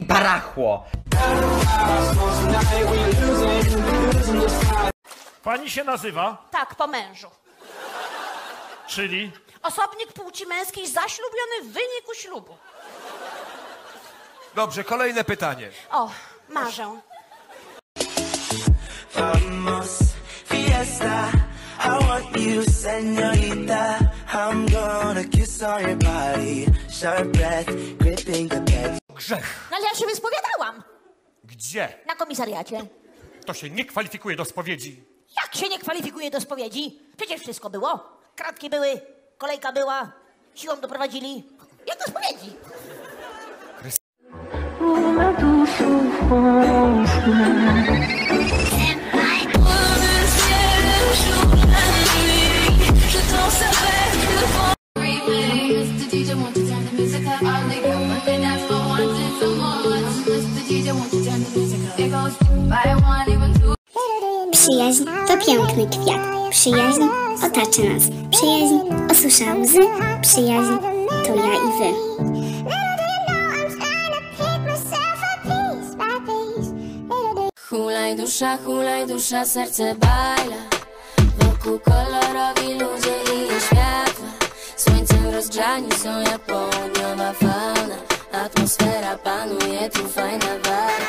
Barachło. Pani się nazywa, Tak, po mężu. czyli Osobnik płci męskiej zaślubiony w wyniku ślubu. Dobrze, kolejne pytanie. O, marzę. Vamos, fiesta. I want you, senorita. Gonna kiss on your body. Sharp breath, gripping the bed. grzech. No ale ja się wyspowiadałam Gdzie? na komisariacie. To się nie kwalifikuje do spowiedzi. Jak się nie kwalifikuje do spowiedzi? Przecież wszystko było. Kratki były, kolejka była, siłą doprowadzili. Jak do spowiedzi? Mr. DJ, won't you turn the music up? All they got my head that's for wanting some more. Mr. DJ, won't you turn the music up? It goes by one, even two. Przyjaźń to piękny kwiat. Przyjaźń otacza nas. Przyjaźń osusza łzy. Przyjaźń to ja i wy. Hulaj dusza, hulaj dusza, serce bajla Wokół kolorowi ludzie i Słońcem rozgrzani są jak południowa fauna. Atmosfera panuje, tu fajna warta